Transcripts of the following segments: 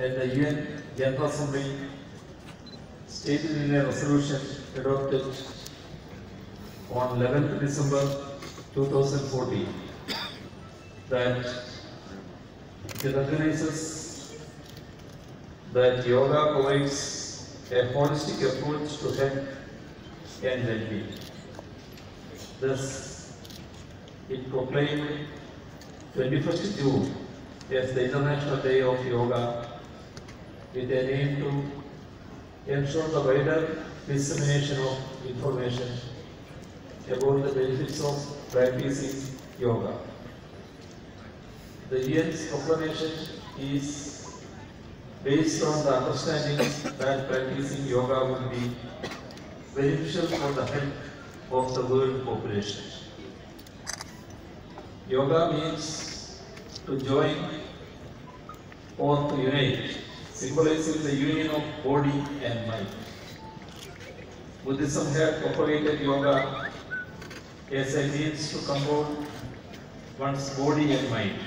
and the UN General Assembly stated in a resolution adopted on 11th December 2014 that it recognizes that yoga provides a holistic approach to health and well-being. Thus, it proclaimed 21st June as the International Day of Yoga with an aim to ensure the wider dissemination of information about the benefits of practicing yoga. The UN's proclamation is based on the understanding that practicing yoga would be beneficial for the health of the world population. Yoga means to join or to unite, symbolizing the union of body and mind. Buddhism had propagated yoga as a means to control one's body and mind.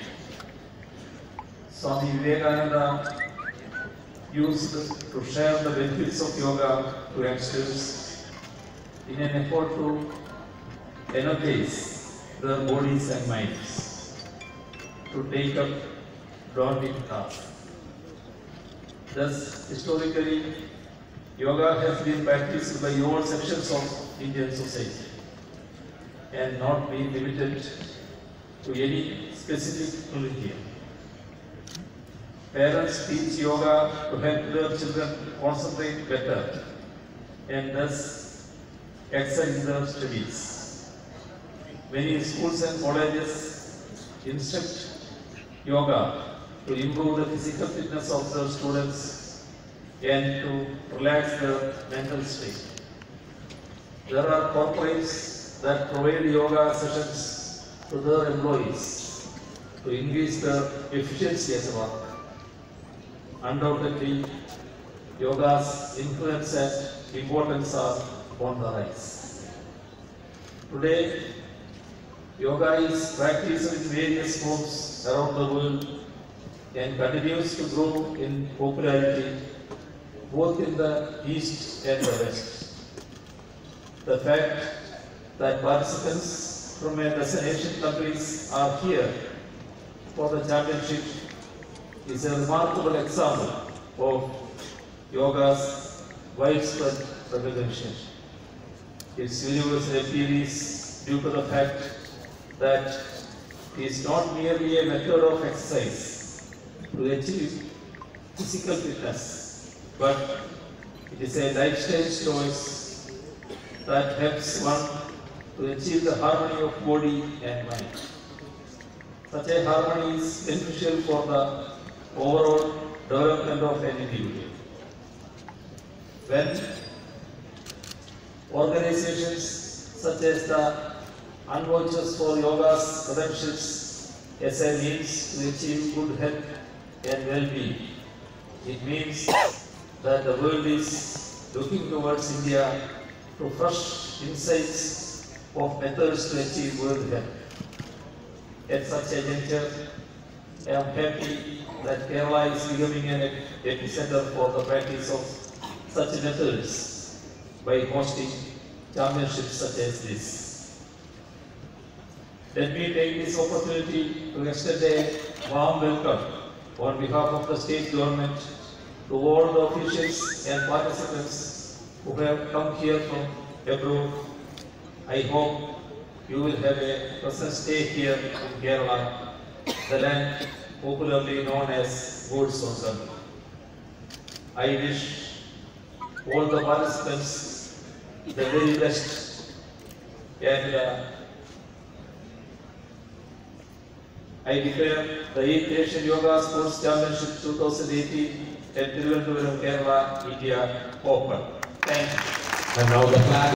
Swami Vivekananda used to share the benefits of yoga to youngsters in an effort to energize their bodies and minds to take up daunting tasks. Thus, historically, yoga has been practiced by all sections of Indian society and not been limited to any specific religion. Parents teach yoga to help their children concentrate better and thus excel in their studies. Many schools and colleges instruct yoga to improve the physical fitness of their students and to relax their mental state. There are corporates that provide yoga sessions to their employees to increase their efficiency as a work. Undoubtedly, yoga's influence and importance are on the rise. Today, yoga is practiced in various forms around the world and continues to grow in popularity both in the East and the West. The fact that participants from Asian countries are here for the championship is a remarkable example of yoga's widespread recognition. Its universal appeal is due to the fact that it is not merely a method of exercise to achieve physical fitness, but it is a lifestyle choice that helps one to achieve the harmony of body and mind. Such a harmony is beneficial for the overall development of an individual. When organizations such as the UN vouches for Yoga's credentials as a means to achieve good health and well-being, it means that the world is looking towards India to fresh insights of methods to achieve world health. At such a juncture, I am happy that Kerala is becoming an epicenter for the practice of such methods by hosting championships such as this. Let me take this opportunity to extend a warm welcome on behalf of the state government to all the officials and participants who have come here from abroad. I hope you will have a pleasant stay here in Kerala, the land popularly known as God's Own I wish all the participants the very best and uh, I declare the 8th Asian Yoga Sports Championship 2018 at Thiruvananthapuram, Kerala, India open. Thank you. And now the flag